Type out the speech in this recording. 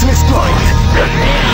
to exploit.